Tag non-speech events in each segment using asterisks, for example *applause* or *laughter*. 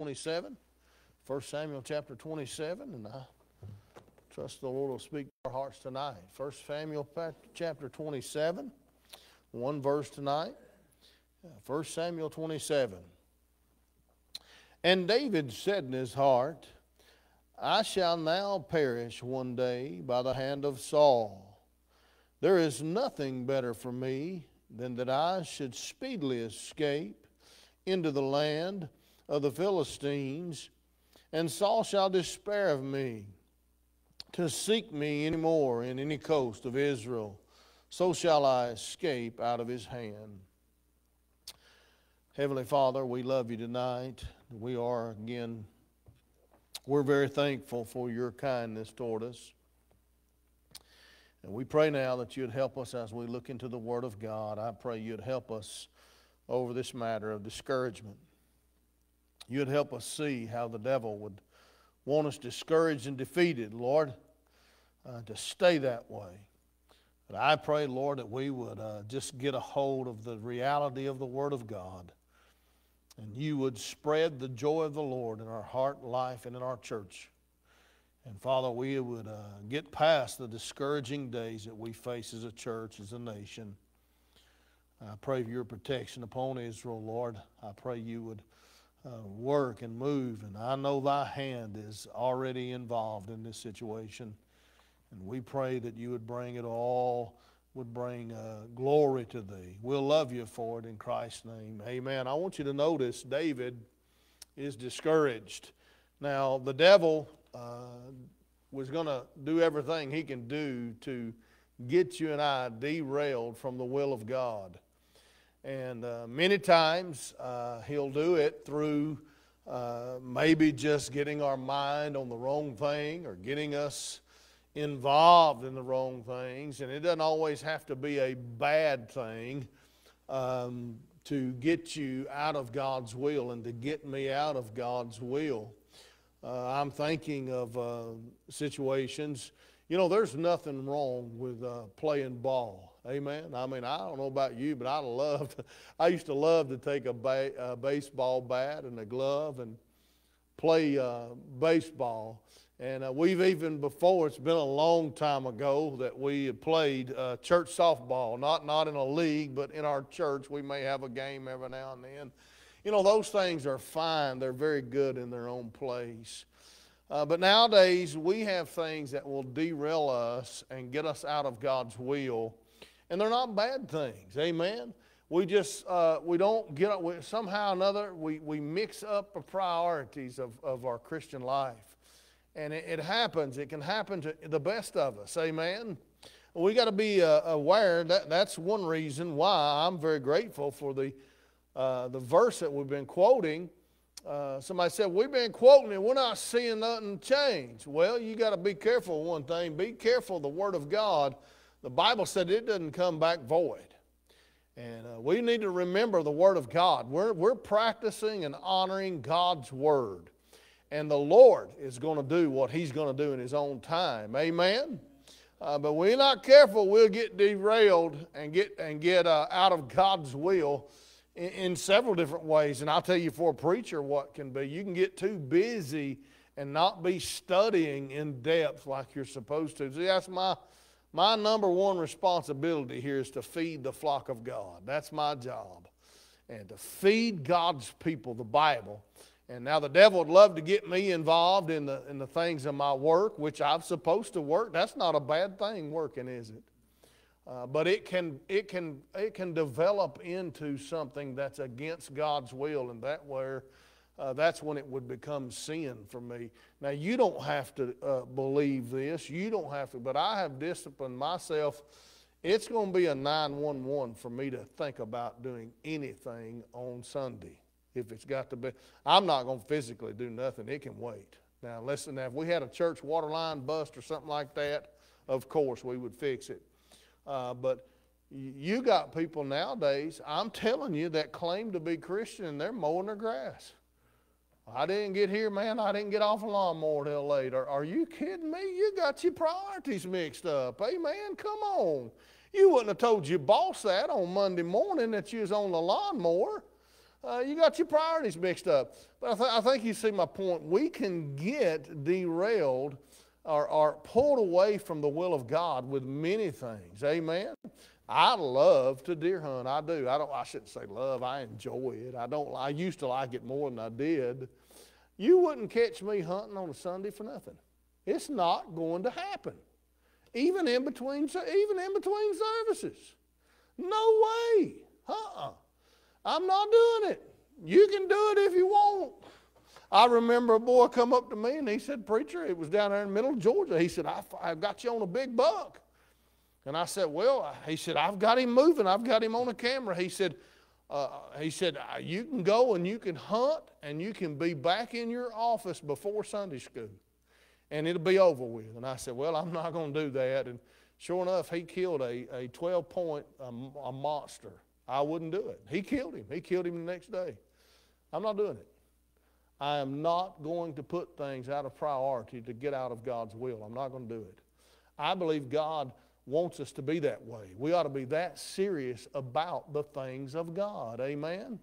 27. 1 Samuel chapter 27, and I trust the Lord will speak to our hearts tonight. 1 Samuel chapter 27, one verse tonight. 1 Samuel 27. And David said in his heart, I shall now perish one day by the hand of Saul. There is nothing better for me than that I should speedily escape into the land of the Philistines, and Saul shall despair of me to seek me any more in any coast of Israel. So shall I escape out of his hand. Heavenly Father, we love you tonight. We are again we're very thankful for your kindness toward us. And we pray now that you'd help us as we look into the Word of God. I pray you'd help us over this matter of discouragement. You'd help us see how the devil would want us discouraged and defeated, Lord, uh, to stay that way. But I pray, Lord, that we would uh, just get a hold of the reality of the Word of God and you would spread the joy of the Lord in our heart, life, and in our church. And Father, we would uh, get past the discouraging days that we face as a church, as a nation. I pray for your protection upon Israel, Lord. I pray you would uh, work and move. And I know thy hand is already involved in this situation. And we pray that you would bring it all would bring uh, glory to thee. We'll love you for it in Christ's name. Amen. I want you to notice David is discouraged. Now, the devil uh, was going to do everything he can do to get you and I derailed from the will of God. And uh, many times uh, he'll do it through uh, maybe just getting our mind on the wrong thing or getting us involved in the wrong things, and it doesn't always have to be a bad thing um, to get you out of God's will and to get me out of God's will. Uh, I'm thinking of uh, situations. You know, there's nothing wrong with uh, playing ball. Amen. I mean, I don't know about you, but I loved. *laughs* I used to love to take a, ba- a baseball bat and a glove and play uh, baseball. And uh, we've even before, it's been a long time ago that we played uh, church softball, not, not in a league, but in our church. We may have a game every now and then. You know, those things are fine, they're very good in their own place. Uh, but nowadays, we have things that will derail us and get us out of God's will. And they're not bad things. Amen. We just, uh, we don't get, we, somehow or another, we, we mix up the priorities of, of our Christian life. And it, it happens. It can happen to the best of us. Amen. We got to be uh, aware that that's one reason why I'm very grateful for the, uh, the verse that we've been quoting. Uh, somebody said, We've been quoting it, we're not seeing nothing change. Well, you got to be careful one thing. Be careful the Word of God. The Bible said it doesn't come back void. And uh, we need to remember the Word of God. We're, we're practicing and honoring God's Word and the Lord is going to do what He's going to do in His own time. Amen. Uh, but we're not careful, we'll get derailed and get and get uh, out of God's will in, in, several different ways. And I'll tell you, for a preacher, what can be you can get too busy and not be studying in depth like you're supposed to. See, that's my my number one responsibility here is to feed the flock of God. That's my job, and to feed God's people the Bible and now the devil would love to get me involved in the, in the things of my work, which I'm supposed to work. That's not a bad thing, working, is it? Uh, but it can, it, can, it can develop into something that's against God's will, and that where uh, that's when it would become sin for me. Now, you don't have to uh, believe this. You don't have to, but I have disciplined myself. It's going to be a 911 for me to think about doing anything on Sunday if it's got to be. I'm not going to physically do nothing. It can wait. Now, listen, now, if we had a church water line bust or something like that, of course we would fix it. Uh, but you got people nowadays, I'm telling you, that claim to be Christian and they're mowing their grass. I didn't get here, man. I didn't get off a lawnmower till later. Are, you kidding me? You got your priorities mixed up. Hey, man, come on. You wouldn't have told your boss that on Monday morning that you was on the lawnmower. uh, you got your priorities mixed up. But I, th- I think you see my point. We can get derailed or, or pulled away from the will of God with many things. Amen. I love to deer hunt. I do. I don't. I shouldn't say love. I enjoy it. I don't. I used to like it more than I did. You wouldn't catch me hunting on a Sunday for nothing. It's not going to happen. Even in between. Even in between services. No way. Uh-uh. I'm not doing it. You can do it if you want. I remember a boy come up to me and he said, Preacher, it was down there in the middle of Georgia. He said, I, I got you on a big buck. And I said, Well, he said, I've got him moving. I've got him on a camera. He said, uh, he said, uh, You can go and you can hunt and you can be back in your office before Sunday school and it'll be over with. And I said, Well, I'm not going to do that. And sure enough, he killed a, a 12 point um, a monster. I wouldn't do it. He killed him. He killed him the next day. I'm not doing it. I am not going to put things out of priority to get out of God's will. I'm not going to do it. I believe God wants us to be that way. We ought to be that serious about the things of God. Amen.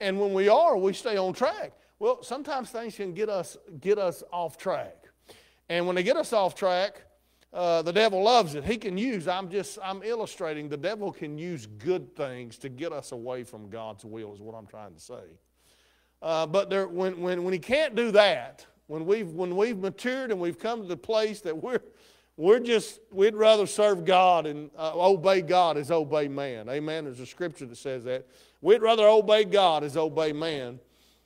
And when we are, we stay on track. Well, sometimes things can get us get us off track. And when they get us off track, uh, the devil loves it. He can use, I'm just, I'm illustrating, the devil can use good things to get us away from God's will, is what I'm trying to say. Uh, but there, when, when, when he can't do that, when we've, when we've matured and we've come to the place that we're, we're just, we'd rather serve God and uh, obey God as obey man. Amen. There's a scripture that says that. We'd rather obey God as obey man.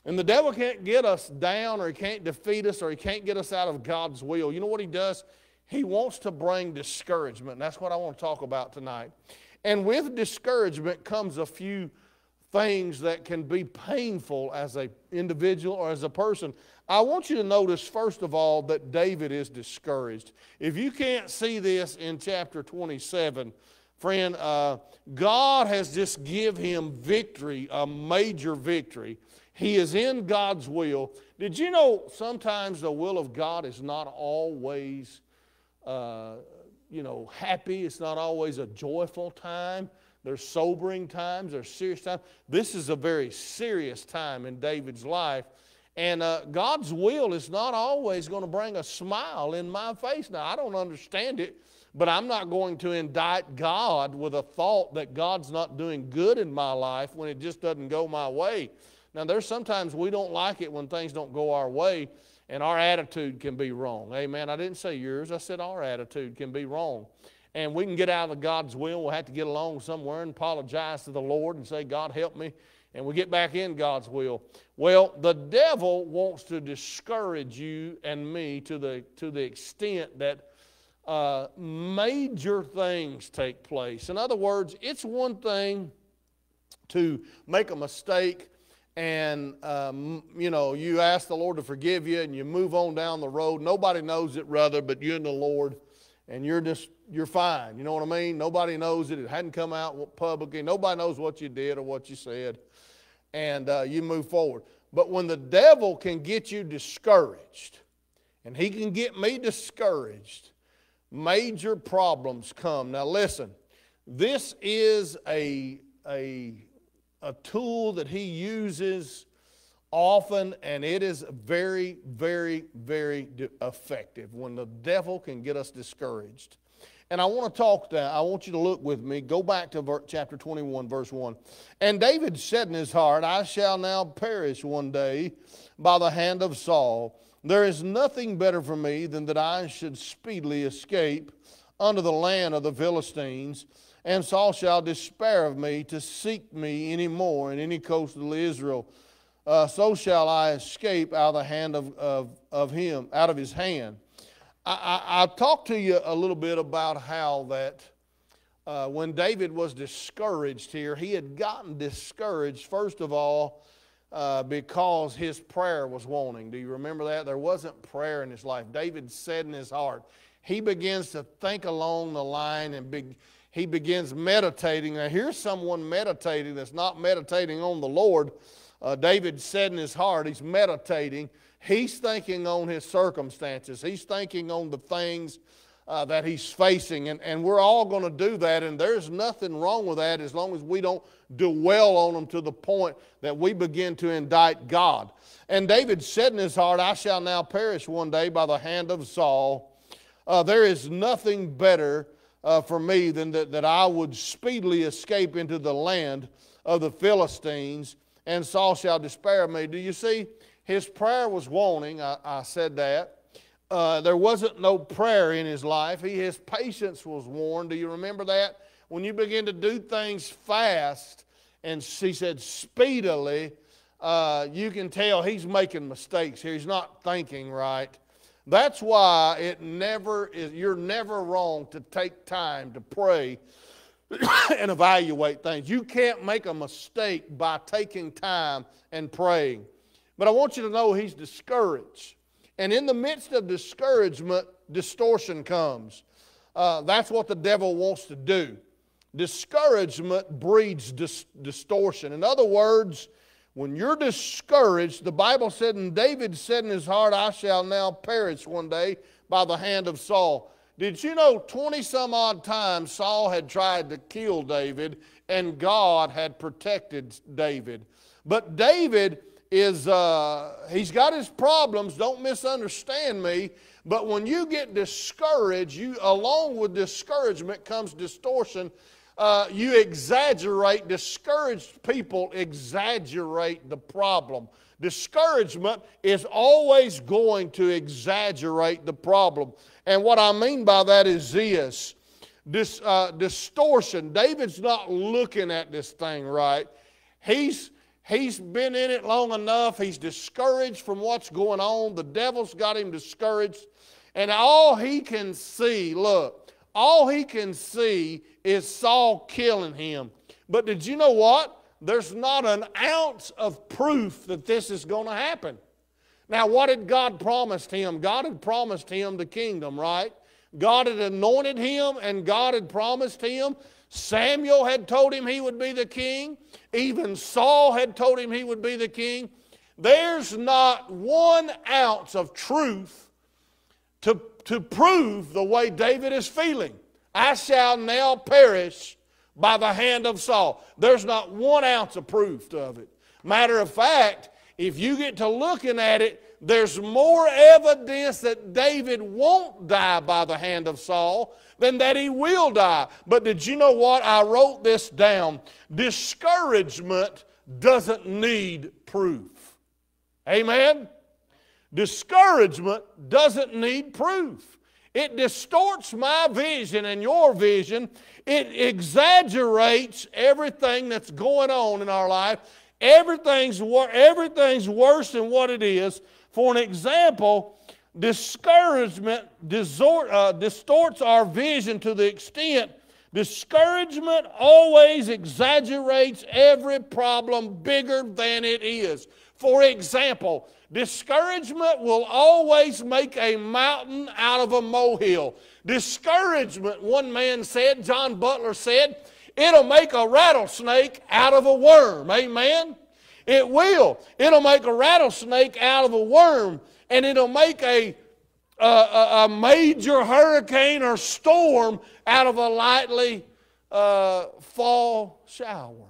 And the devil can't get us down or he can't defeat us or he can't get us out of God's will. You know what he does? He wants to bring discouragement. And that's what I want to talk about tonight. And with discouragement comes a few things that can be painful as an individual or as a person. I want you to notice, first of all, that David is discouraged. If you can't see this in chapter 27, friend, uh, God has just give him victory, a major victory. He is in God's will. Did you know sometimes the will of God is not always, uh, you know, happy? It's not always a joyful time. There's sobering times, there's serious times. This is a very serious time in David's life. And uh, God's will is not always going to bring a smile in my face. Now, I don't understand it, but I'm not going to indict God with a thought that God's not doing good in my life when it just doesn't go my way. Now, there's sometimes we don't like it when things don't go our way, and our attitude can be wrong. Amen. I didn't say yours, I said our attitude can be wrong and we can get out of God's will. We'll have to get along somewhere and apologize to the Lord and say, God, help me. And we get back in God's will. Well, the devil wants to discourage you and me to the, to the extent that uh, major things take place. In other words, it's one thing to make a mistake and um, you know you ask the lord to forgive you and you move on down the road nobody knows it rather but you and the lord and you're just you're fine. You know what I mean? Nobody knows it. It hadn't come out publicly. Nobody knows what you did or what you said, and uh, you move forward. But when the devil can get you discouraged, and he can get me discouraged, major problems come. Now listen, this is a a a tool that he uses often, and it is very, very, very effective when the devil can get us discouraged. And I want to talk that. I want you to look with me. Go back to chapter 21, verse 1. And David said in his heart, I shall now perish one day by the hand of Saul. There is nothing better for me than that I should speedily escape unto the land of the Philistines, and Saul shall despair of me to seek me any more in any coast of Israel uh, so shall I escape out of the hand of, of, of him, out of his hand. I, I talked to you a little bit about how that uh, when David was discouraged here, he had gotten discouraged, first of all, uh, because his prayer was wanting. Do you remember that? There wasn't prayer in his life. David said in his heart, he begins to think along the line and be, he begins meditating. Now, here's someone meditating that's not meditating on the Lord uh, David said in his heart, he's meditating. He's thinking on his circumstances. He's thinking on the things uh, that he's facing. And, and we're all going to do that, and there's nothing wrong with that as long as we don't dwell on them to the point that we begin to indict God. And David said in his heart, I shall now perish one day by the hand of Saul. Uh, there is nothing better uh, for me than that, that I would speedily escape into the land of the Philistines, and Saul shall despair of me. Do you see? His prayer was wanting, I, I said that. Uh, there wasn't no prayer in his life. He, his patience was worn. Do you remember that? When you begin to do things fast, and he said speedily, uh, you can tell he's making mistakes here. He's not thinking right. That's why it never is, you're never wrong to take time to pray *coughs* and evaluate things. You can't make a mistake by taking time and praying. But I want you to know he's discouraged. And in the midst of discouragement, distortion comes. Uh, that's what the devil wants to do. Discouragement breeds dis- distortion. In other words, when you're discouraged, the Bible said, and David said in his heart, I shall now perish one day by the hand of Saul. Did you know 20 some odd times Saul had tried to kill David and God had protected David? But David is, uh, he's got his problems, don't misunderstand me. But when you get discouraged, you, along with discouragement comes distortion uh, you exaggerate, discouraged people exaggerate the problem. Discouragement is always going to exaggerate the problem. And what I mean by that is this this uh, distortion. David's not looking at this thing right. He's, he's been in it long enough. He's discouraged from what's going on. The devil's got him discouraged. And all he can see, look, all he can see is Saul killing him. But did you know what? There's not an ounce of proof that this is going to happen. Now, what had God promised him? God had promised him the kingdom, right? God had anointed him and God had promised him. Samuel had told him he would be the king. Even Saul had told him he would be the king. There's not one ounce of truth to to prove the way David is feeling. I shall now perish by the hand of Saul. There's not one ounce of proof of it. Matter of fact, if you get to looking at it, there's more evidence that David won't die by the hand of Saul than that he will die. But did you know what? I wrote this down. Discouragement doesn't need proof. Amen? Discouragement doesn't need proof. It distorts my vision and your vision. It exaggerates everything that's going on in our life. Everything's, everything's worse than what it is. For an example, discouragement uh, distorts our vision to the extent discouragement always exaggerates every problem bigger than it is. For example, Discouragement will always make a mountain out of a molehill. Discouragement, one man said, John Butler said, it'll make a rattlesnake out of a worm. Amen? It will. It'll make a rattlesnake out of a worm, and it'll make a, a, a major hurricane or storm out of a lightly uh, fall shower.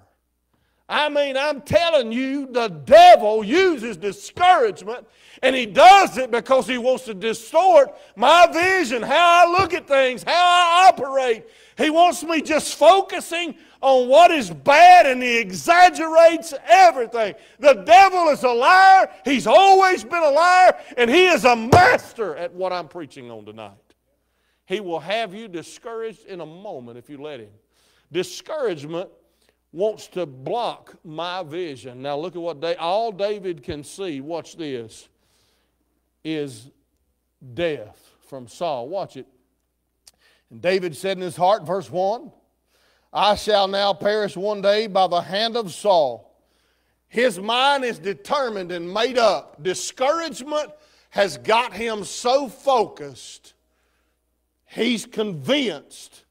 I mean, I'm telling you, the devil uses discouragement, and he does it because he wants to distort my vision, how I look at things, how I operate. He wants me just focusing on what is bad, and he exaggerates everything. The devil is a liar. He's always been a liar, and he is a master at what I'm preaching on tonight. He will have you discouraged in a moment if you let him. Discouragement wants to block my vision. Now look at what da- all David can see, watch this, is death from Saul. Watch it. And David said in his heart, verse 1, I shall now perish one day by the hand of Saul. His mind is determined and made up. Discouragement has got him so focused, he's convinced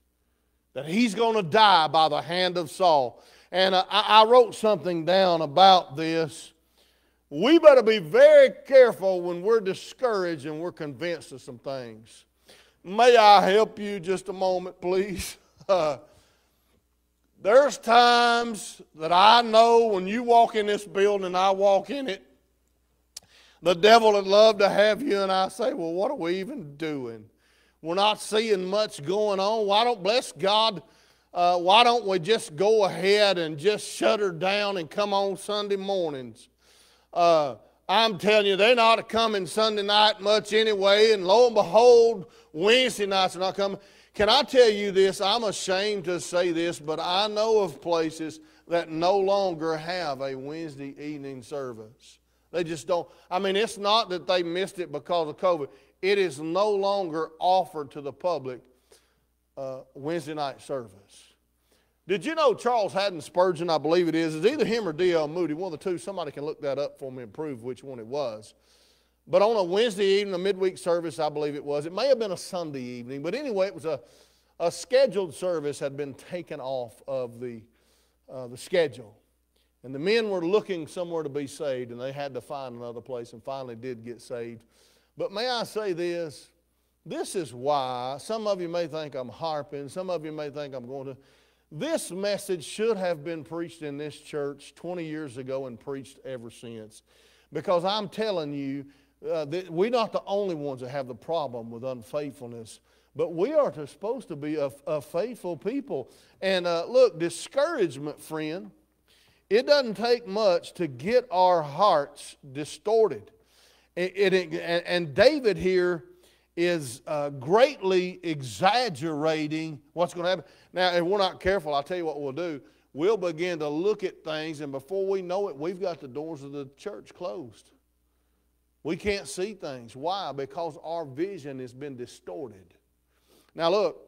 that he's going to die by the hand of Saul. And uh, I, I wrote something down about this. We better be very careful when we're discouraged and we're convinced of some things. May I help you just a moment, please? *laughs* There's times that I know when you walk in this building and I walk in it, the devil would love to have you, and I say, Well, what are we even doing? We're not seeing much going on. Why don't, bless God, uh, why don't we just go ahead and just shut her down and come on Sunday mornings? Uh, I'm telling you, they're not coming Sunday night much anyway, and lo and behold, Wednesday nights are not coming. Can I tell you this? I'm ashamed to say this, but I know of places that no longer have a Wednesday evening service. They just don't. I mean, it's not that they missed it because of COVID. It is no longer offered to the public uh, Wednesday night service. Did you know Charles Haddon Spurgeon, I believe it is, is either him or D.L. Moody, one of the two. Somebody can look that up for me and prove which one it was. But on a Wednesday evening, a midweek service, I believe it was. It may have been a Sunday evening, but anyway, it was a, a scheduled service had been taken off of the, uh, the schedule. And the men were looking somewhere to be saved, and they had to find another place and finally did get saved. But may I say this? This is why some of you may think I'm harping, some of you may think I'm going to. This message should have been preached in this church 20 years ago and preached ever since. Because I'm telling you, uh, we're not the only ones that have the problem with unfaithfulness, but we are to, supposed to be a, a faithful people. And uh, look, discouragement, friend, it doesn't take much to get our hearts distorted. It, it, and David here is uh, greatly exaggerating what's going to happen. Now, if we're not careful, I'll tell you what we'll do. We'll begin to look at things, and before we know it, we've got the doors of the church closed. We can't see things. Why? Because our vision has been distorted. Now, look,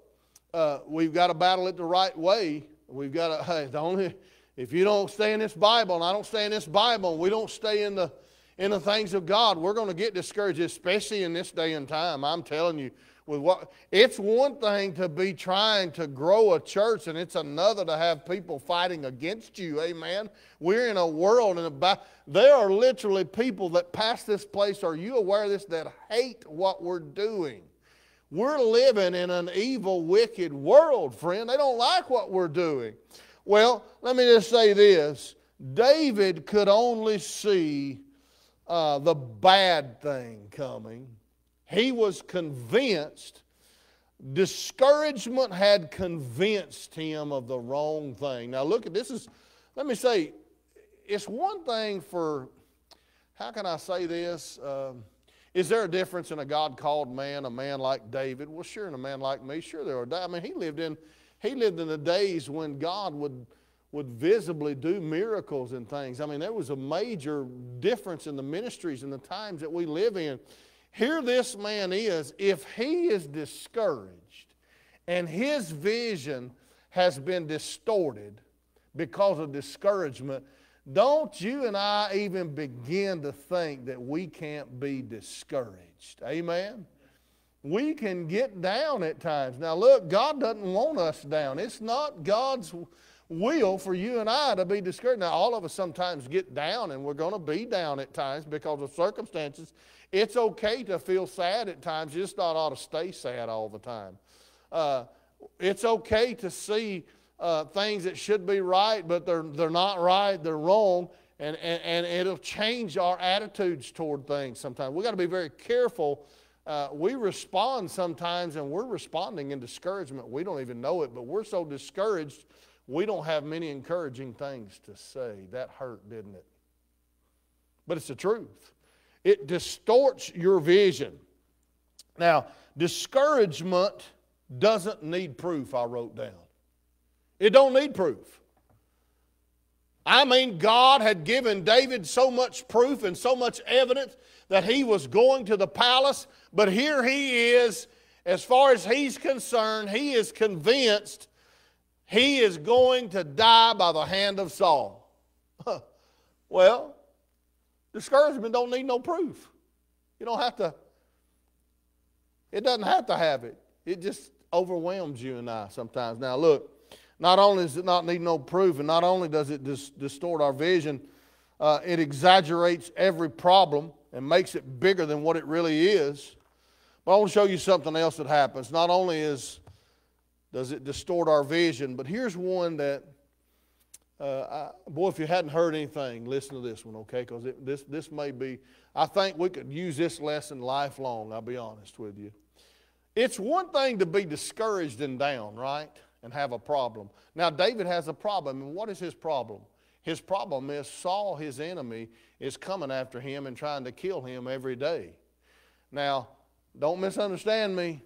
uh, we've got to battle it the right way. We've got to, *laughs* hey, the only, if you don't stay in this Bible, and I don't stay in this Bible, and we don't stay in the, in the things of God, we're going to get discouraged, especially in this day and time. I'm telling you, with what it's one thing to be trying to grow a church, and it's another to have people fighting against you. Amen. We're in a world, and about there are literally people that pass this place. Are you aware of this? That hate what we're doing. We're living in an evil, wicked world, friend. They don't like what we're doing. Well, let me just say this David could only see uh, the bad thing coming. He was convinced, discouragement had convinced him of the wrong thing. Now, look at this is, let me say, it's one thing for, how can I say this? Um, is there a difference in a God called man, a man like David? Well, sure, and a man like me, sure there are. I mean, he lived in he lived in the days when God would, would visibly do miracles and things. I mean, there was a major difference in the ministries and the times that we live in. Here, this man is, if he is discouraged and his vision has been distorted because of discouragement, don't you and I even begin to think that we can't be discouraged. Amen? we can get down at times. Now, look, God doesn't want us down. It's not God's will for you and I to be discouraged. Now, all of us sometimes get down, and we're going to be down at times because of circumstances. It's okay to feel sad at times, you just not ought to stay sad all the time. Uh, it's okay to see uh, things that should be right, but they're, they're not right, they're wrong, and, and, and it'll change our attitudes toward things sometimes. We've got to be very careful uh, we respond sometimes and we're responding in discouragement. We don't even know it, but we're so discouraged we don't have many encouraging things to say. That hurt, didn't it? But it's the truth. It distorts your vision. Now, discouragement doesn't need proof, I wrote down. It don't need proof. I mean, God had given David so much proof and so much evidence that he was going to the palace, but here he is, as far as he's concerned, he is convinced he is going to die by the hand of Saul. well, discouragement don't need no proof. You don't have to, it doesn't have to have it. It just overwhelms you and I sometimes. Now, look, not only does it not need no proof, and not only does it dis- distort our vision, uh, it exaggerates every problem and makes it bigger than what it really is. But I want to show you something else that happens. Not only is does it distort our vision, but here's one that, uh, I, boy, if you hadn't heard anything, listen to this one, okay? Because this this may be. I think we could use this lesson lifelong. I'll be honest with you. It's one thing to be discouraged and down, right? And have a problem. Now, David has a problem. And what is his problem? His problem is Saul, his enemy, is coming after him and trying to kill him every day. Now, don't misunderstand me.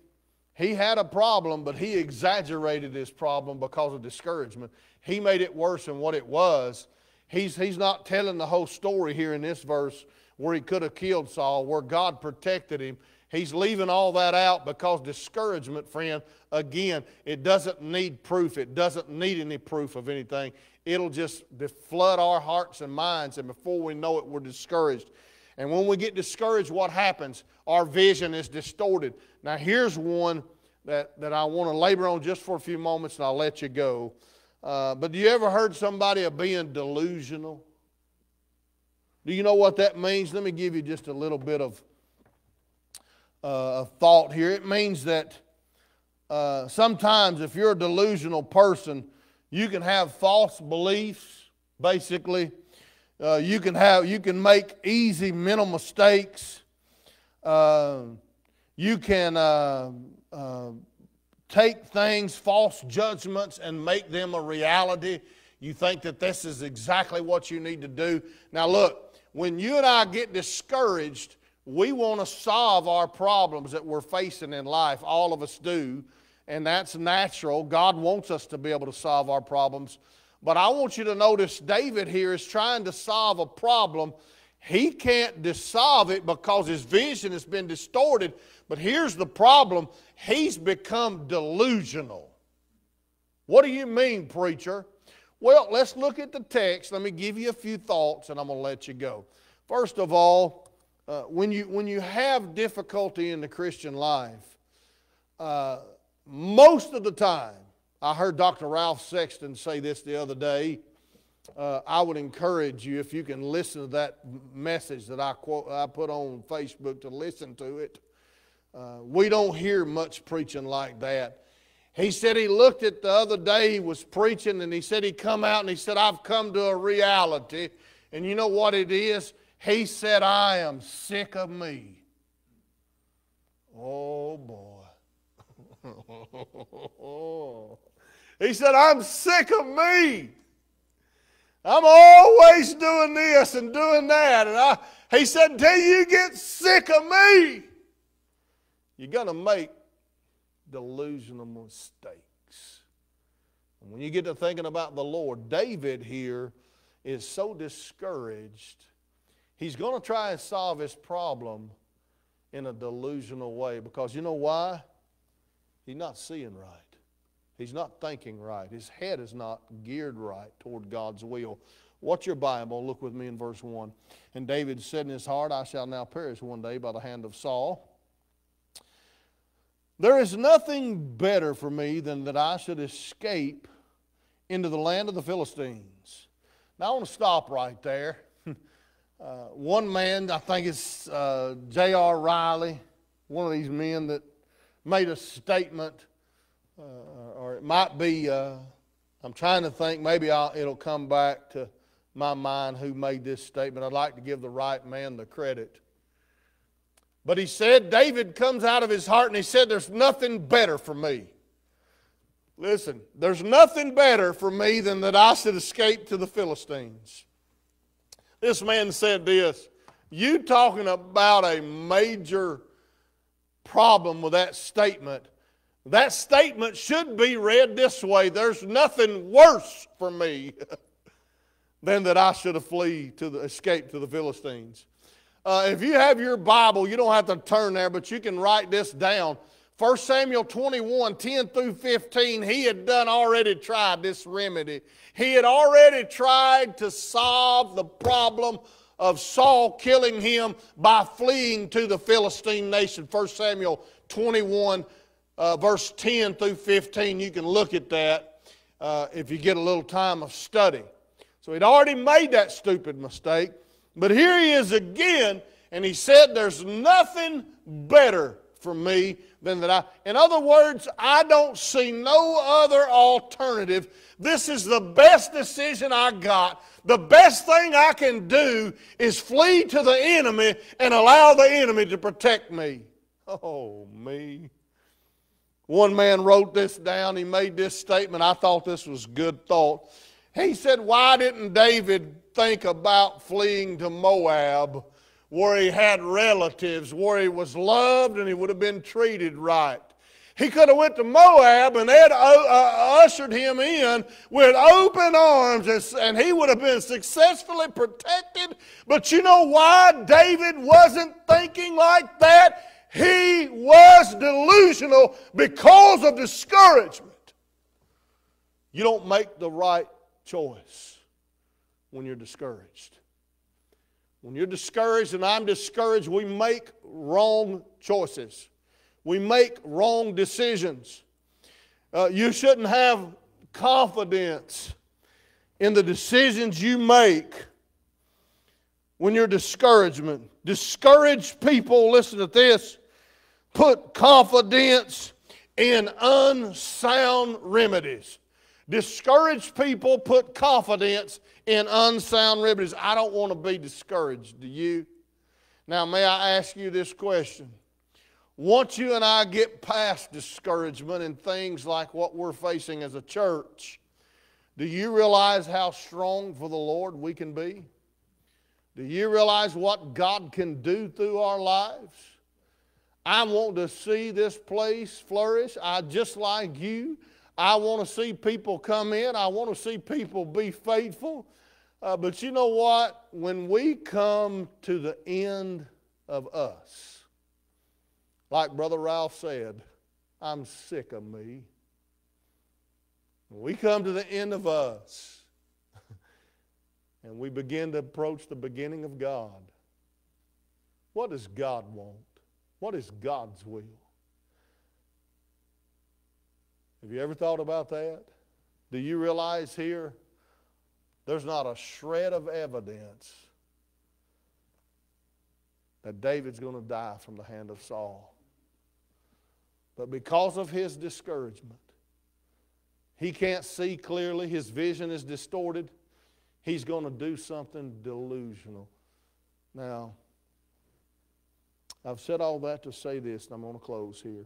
He had a problem, but he exaggerated his problem because of discouragement. He made it worse than what it was. He's, he's not telling the whole story here in this verse where he could have killed Saul, where God protected him. He's leaving all that out because discouragement, friend, again, it doesn't need proof. It doesn't need any proof of anything. It'll just flood our hearts and minds, and before we know it, we're discouraged. And when we get discouraged, what happens? Our vision is distorted. Now, here's one that, that I want to labor on just for a few moments, and I'll let you go. Uh, but do you ever heard somebody of being delusional? Do you know what that means? Let me give you just a little bit of uh, thought here. It means that uh, sometimes if you're a delusional person, you can have false beliefs, basically. Uh, you can have you can make easy mental mistakes. Uh, you can uh, uh, take things, false judgments, and make them a reality. You think that this is exactly what you need to do. Now, look, when you and I get discouraged, we want to solve our problems that we're facing in life. All of us do, and that's natural. God wants us to be able to solve our problems. But I want you to notice David here is trying to solve a problem. He can't dissolve it because his vision has been distorted. But here's the problem he's become delusional. What do you mean, preacher? Well, let's look at the text. Let me give you a few thoughts and I'm going to let you go. First of all, uh, when, you, when you have difficulty in the Christian life, uh, most of the time, I heard Dr. Ralph Sexton say this the other day. Uh, I would encourage you, if you can listen to that message that I, quote, I put on Facebook, to listen to it. Uh, we don't hear much preaching like that. He said he looked at the other day, he was preaching, and he said he come out and he said, I've come to a reality. And you know what it is? He said, I am sick of me. Oh boy. *laughs* he said, I'm sick of me. I'm always doing this and doing that. And I, he said, until you get sick of me, you're going to make delusional mistakes. And when you get to thinking about the Lord, David here is so discouraged. He's going to try and solve his problem in a delusional way because you know why? He's not seeing right. He's not thinking right. His head is not geared right toward God's will. What's your Bible? Look with me in verse 1. And David said in his heart, I shall now perish one day by the hand of Saul. There is nothing better for me than that I should escape into the land of the Philistines. Now, I want to stop right there. *laughs* Uh, one man, I think it's uh, J.R. Riley, one of these men that made a statement, uh, it might be, uh, I'm trying to think, maybe I'll, it'll come back to my mind who made this statement. I'd like to give the right man the credit. But he said, David comes out of his heart and he said, There's nothing better for me. Listen, there's nothing better for me than that I should escape to the Philistines. This man said this You talking about a major problem with that statement. That statement should be read this way There's nothing worse for me *laughs* than that I should have flee to the, escape to the Philistines. Uh, if you have your Bible, you don't have to turn there, but you can write this down. 1 Samuel 21, 10 through 15, he had done already tried this remedy. He had already tried to solve the problem of Saul killing him by fleeing to the Philistine nation. 1 Samuel 21, uh, verse 10 through 15. You can look at that uh, if you get a little time of study. So he'd already made that stupid mistake. But here he is again, and he said, There's nothing better for me than that I. In other words, I don't see no other alternative. This is the best decision I got. The best thing I can do is flee to the enemy and allow the enemy to protect me. Oh, me. One man wrote this down. He made this statement. I thought this was good thought. He said, Why didn't David think about fleeing to Moab? where he had relatives, where he was loved and he would have been treated right. He could have went to Moab and they'd uh, uh, ushered him in with open arms and he would have been successfully protected. But you know why David wasn't thinking like that? He was delusional because of discouragement. You don't make the right choice when you're discouraged. When you're discouraged and I'm discouraged, we make wrong choices. We make wrong decisions. Uh, you shouldn't have confidence in the decisions you make when you're discouragement. Discouraged people, listen to this, put confidence in unsound remedies. Discouraged people put confidence in unsound remedies. I don't want to be discouraged. Do you? Now, may I ask you this question? Once you and I get past discouragement and things like what we're facing as a church, do you realize how strong for the Lord we can be? Do you realize what God can do through our lives? I want to see this place flourish. I just like you. I want to see people come in. I want to see people be faithful. Uh, but you know what? When we come to the end of us, like Brother Ralph said, I'm sick of me. When we come to the end of us and we begin to approach the beginning of God, what does God want? What is God's will? Have you ever thought about that? Do you realize here there's not a shred of evidence that David's going to die from the hand of Saul? But because of his discouragement, he can't see clearly, his vision is distorted, he's going to do something delusional. Now, I've said all that to say this, and I'm going to close here.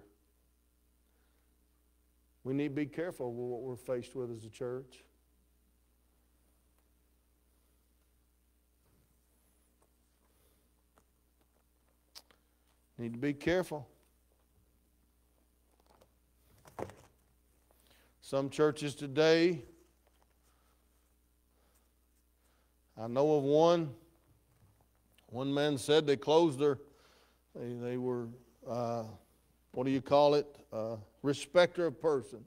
We need to be careful with what we're faced with as a church. Need to be careful. Some churches today, I know of one. One man said they closed their, they, they were, uh, what do you call it? Uh, respecter of persons.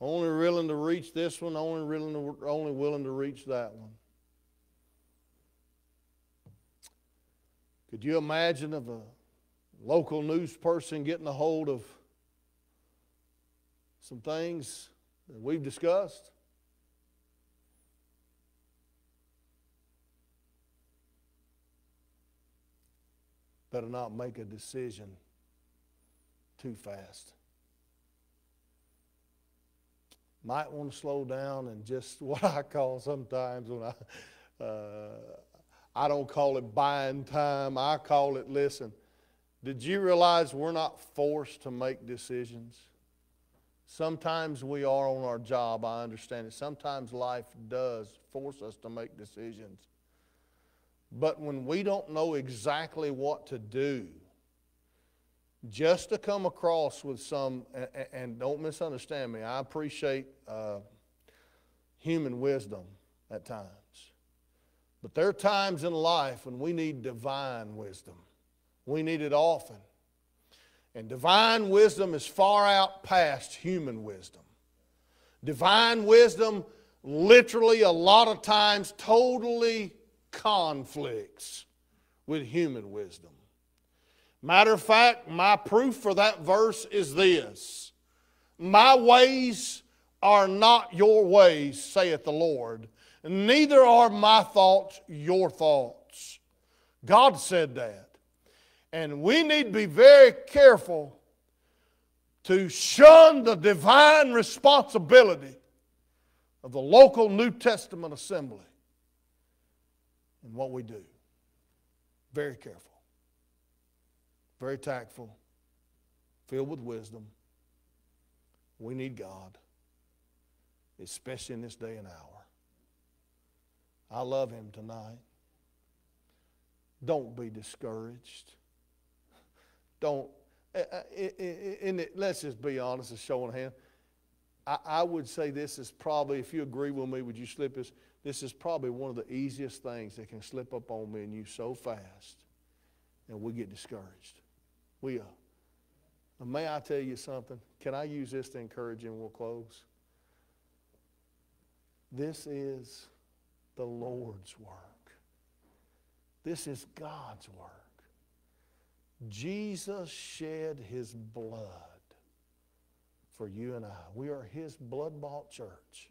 Only willing to reach this one, only willing to, only willing to reach that one. Could you imagine of a local news person getting a hold of some things that we've discussed? Better not make a decision too fast. Might want to slow down and just *laughs* what I call sometimes when I, uh, I don't call it buying time, I call it listen. Did you realize we're not forced to make decisions? Sometimes we are on our job, I understand it. Sometimes life does force us to make decisions. But when we don't know exactly what to do, just to come across with some, and, and don't misunderstand me, I appreciate uh, human wisdom at times. But there are times in life when we need divine wisdom. We need it often. And divine wisdom is far out past human wisdom. Divine wisdom, literally, a lot of times, totally conflicts with human wisdom. Matter of fact, my proof for that verse is this My ways are not your ways, saith the Lord, neither are my thoughts your thoughts. God said that. And we need to be very careful to shun the divine responsibility of the local New Testament assembly in what we do. Very careful, very tactful, filled with wisdom. We need God, especially in this day and hour. I love Him tonight. Don't be discouraged. Don't, uh, uh, in it, let's just be honest, a show of hand. I, I would say this is probably, if you agree with me, would you slip this? This is probably one of the easiest things that can slip up on me and you so fast, and we get discouraged. We uh, are. And may I tell you something? Can I use this to encourage you and we'll close? This is the Lord's work. This is God's work. Jesus shed his blood for you and I. We are his blood bought church.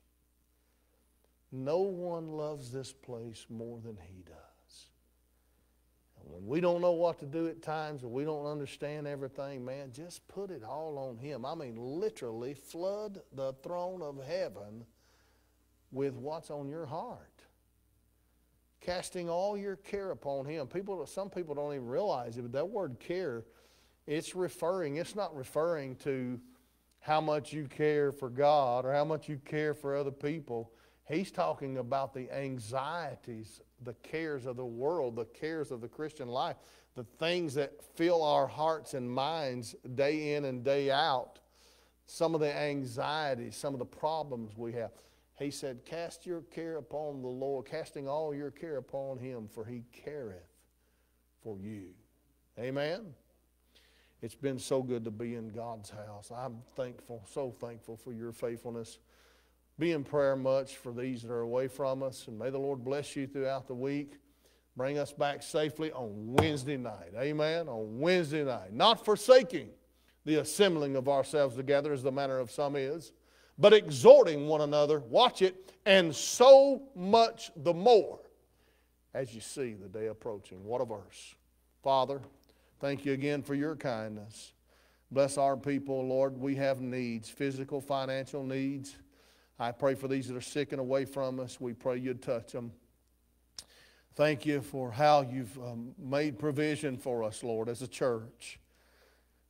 No one loves this place more than he does. And when we don't know what to do at times and we don't understand everything, man, just put it all on him. I mean, literally flood the throne of heaven with what's on your heart casting all your care upon him. People, some people don't even realize it, but that word care, it's referring, it's not referring to how much you care for God or how much you care for other people. He's talking about the anxieties, the cares of the world, the cares of the Christian life, the things that fill our hearts and minds day in and day out, some of the anxieties, some of the problems we have. He said, Cast your care upon the Lord, casting all your care upon him, for he careth for you. Amen. It's been so good to be in God's house. I'm thankful, so thankful for your faithfulness. Be in prayer much for these that are away from us, and may the Lord bless you throughout the week. Bring us back safely on Wednesday night. Amen. On Wednesday night. Not forsaking the assembling of ourselves together as the manner of some is but exhorting one another, watch it, and so much the more as you see the day approaching. What a verse. Father, thank you again for your kindness. Bless our people, Lord. We have needs, physical, financial needs. I pray for these that are sick and away from us. We pray you'd touch them. Thank you for how you've um, made provision for us, Lord, as a church.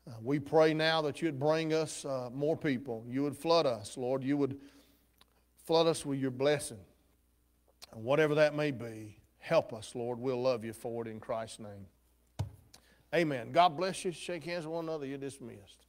Uh, we pray now that you'd bring us uh, more people. You would flood us, Lord. You would flood us with your blessing. And whatever that may be, help us, Lord. We'll love you for it in Christ's name. Amen. God bless you. Shake hands with one another. You're dismissed.